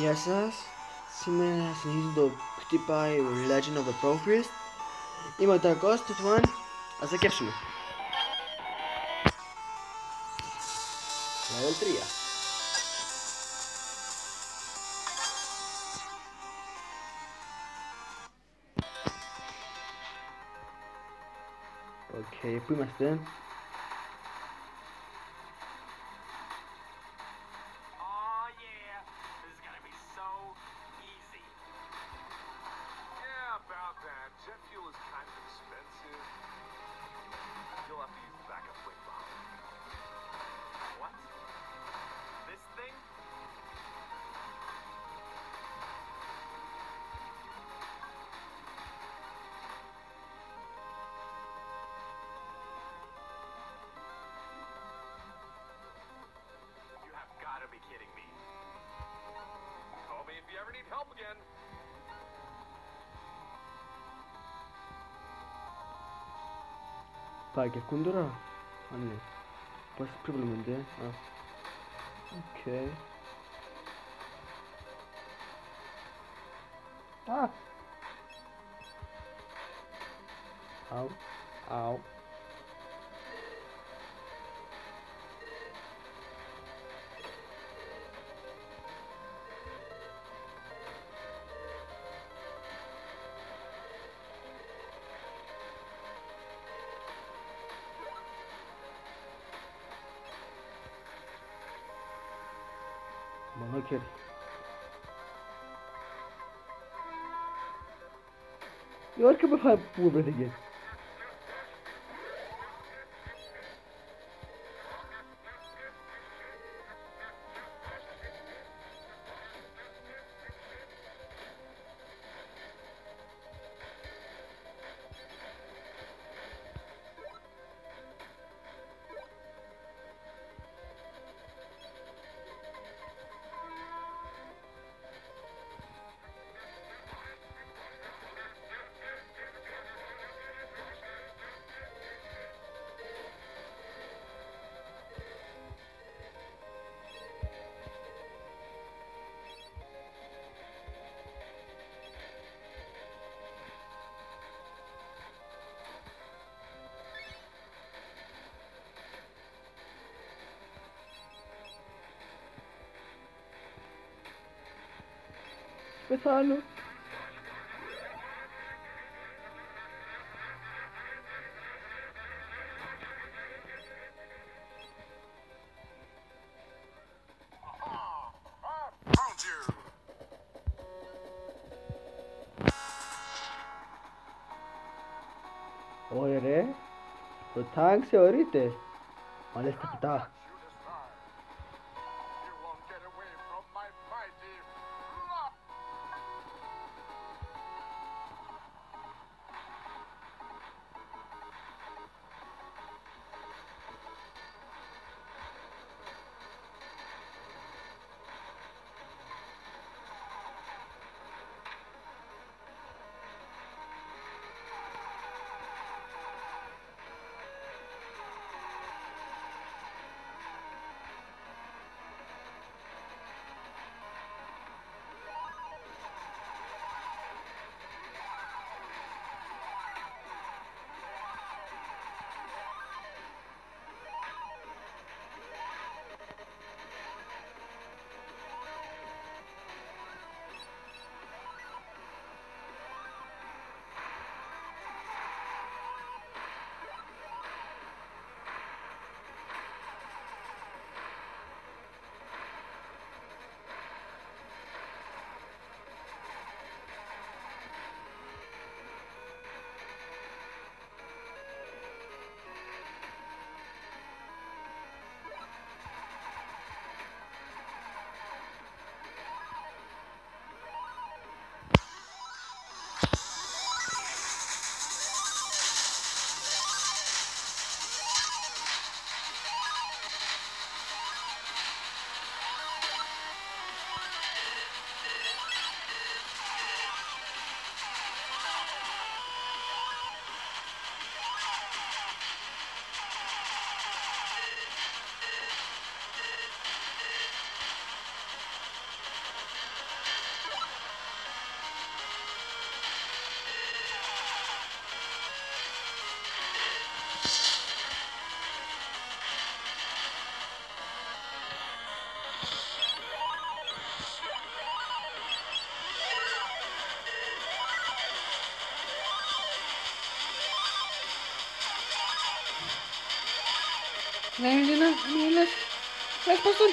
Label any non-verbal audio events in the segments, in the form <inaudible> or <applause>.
Yes, yes. Simon has used the PewDiePie Legend of the Brofist. Има да гостуван, а за кефшме. 3. Okay, pui mai. help again. 빨개 꾼돌아 아니 벌써 프로블럼인데? 아 오케이. 아! 아우 아우 نکرد یار که بفهم بور بده pesado. Oye, ¿Tú ahorita? ¿Cuál es? Né, menina, menina, mas pastor,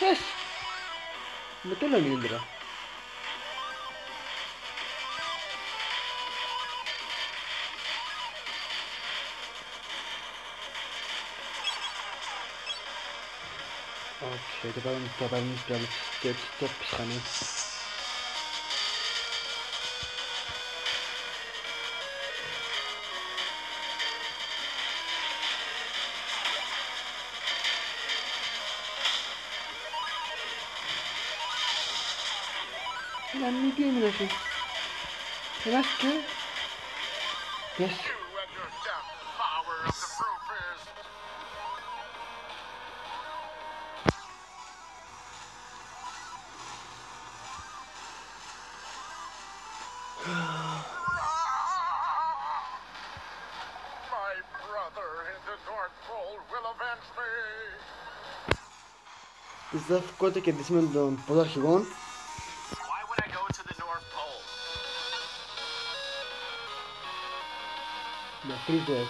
mas betul lagi Indra. Okay, da waren, da waren, da waren, da waren, da waren, Lan ne mi nasıl? Biraz ki. Yes. You and your damn power of the <sighs> Brofist. Who's this?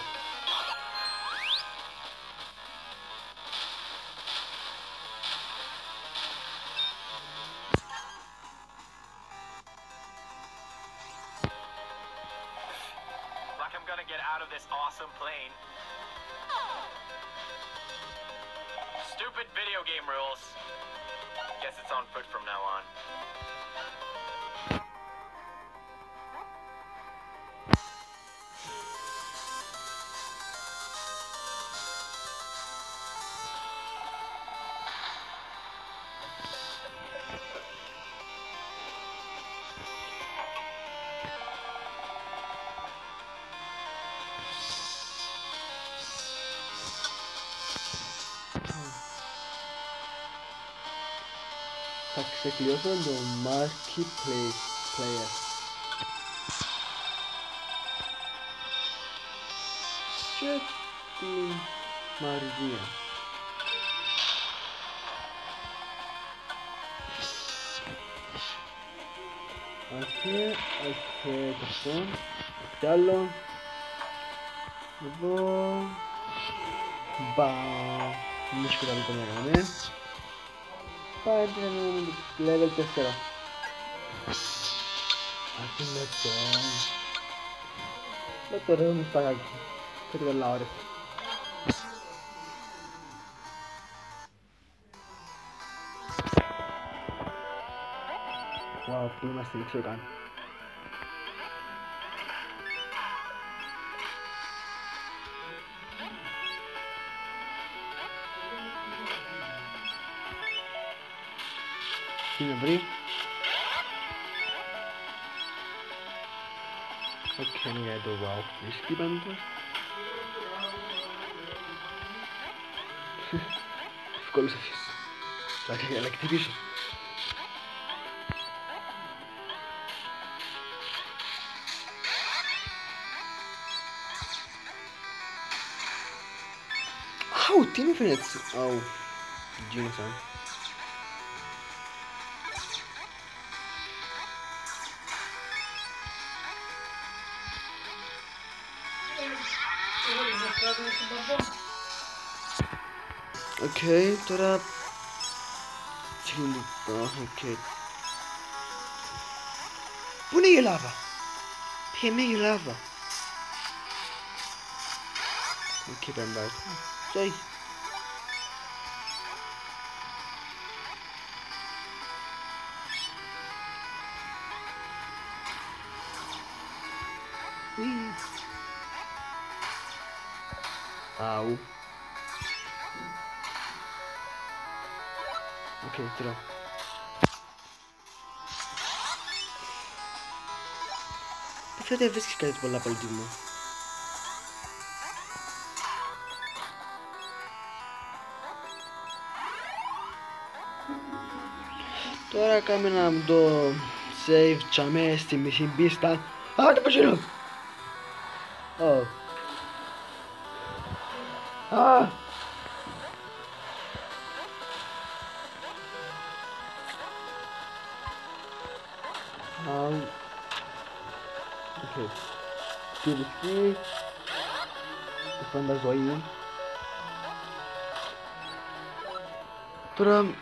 Like I'm gonna get out of this awesome plane. Stupid video game rules. Guess it's on foot from now on. Θα ξεκλειώσω το Marketplace Player. Και την Μαριδία. Οκ, οκ, το αυτό. Κι άλλο. Εδώ. Μπα. Μη σκοταλεί το μέγαμε. pagina di level tesserò anche il eh. lettore lettore non mi fa cagare per quell'aure wow prima stai giocando Dzień dobry. Okay, I do well. Whiskey będę? of course it is. Like an Activision. Oh, Team Infinite! Oh, Junior. Okay, teraz... Şimdi daha uh, okey. Bu ne yılava? Pemi yılava. Okey ben ben. Au. Okay, tira. Πέφτει δεν βρίσκεις κάτι πολλά πολύ μου. Τώρα κάμε να το save τσαμέ στη μισή πίστα. Α, το πασίνω! Oh. Ah! Um, okay. Tiro aqui. O panda zoio. Tram.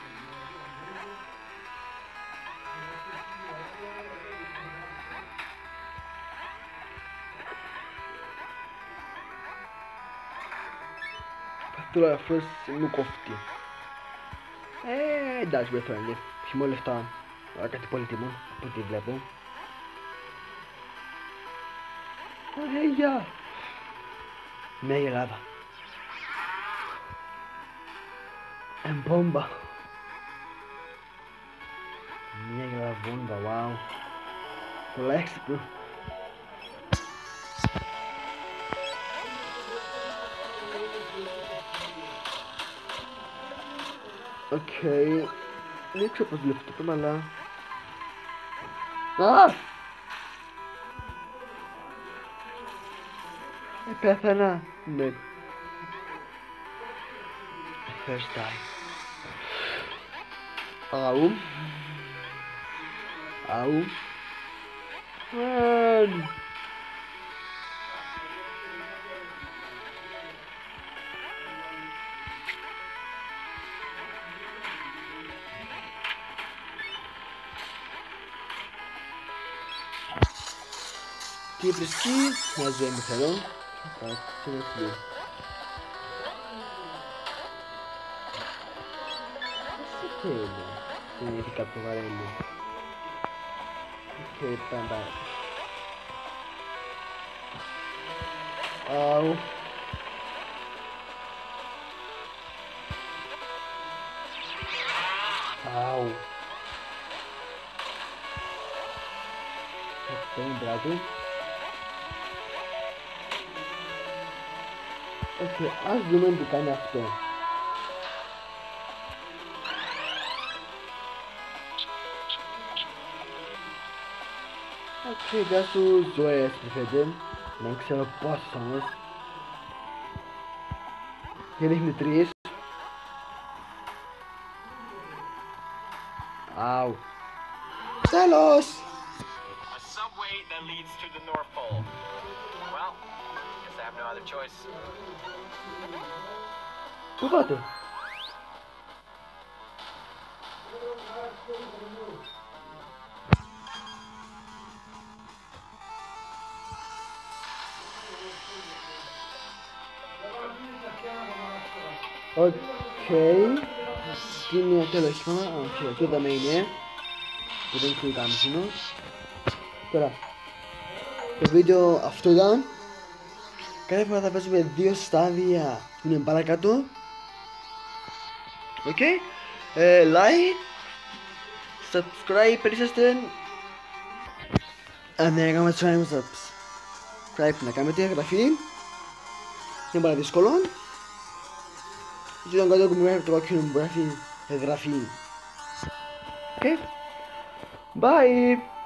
tule Lukowski. Eee, dați băi frate, și mă lăfta, dacă te de mă, poate vrea bun. Eia! Meia lava. é bomba. Meia lavunda, uau. Léxico. Έξυπνο. Οκ. Δεν ξέρω πώς βλέπω το πράγμα, αλλά... Α! Ε, πέθανα. Ναι. First time. Αου. Αου. Run. Kibreski, nós vemos, tá bom? Tá, como é que deu? mano? Tem ele capim amarelo. Que panda. Au. Au. Capitão Brasil. Okey, az bunun bir kaynaktı. Okey, nasıl Zoe'ye süredim. Nem que seja poçamas. Eles me três. Au. Celos! A subway that leads to the North Pole. Well, guess I have no other choice. Πού πάτε? Οκ. Τι είναι το όχημα, όχι, αυτό είδαμε είναι. Που δεν ξέρω κάμψινο. Τώρα, το βίντεο αυτό ήταν. Κάθε φορά θα παίζουμε δύο στάδια που είναι παρακάτω. Οκ. Ε, like, subscribe, περίσαστε. Αν δεν έκαμε subscribe, να κάνετε εγγραφή. Είναι πάρα δύσκολο. Και τον κάτω που μου γράφει το κόκκινο μου γράφει εγγραφή. Οκ. Bye.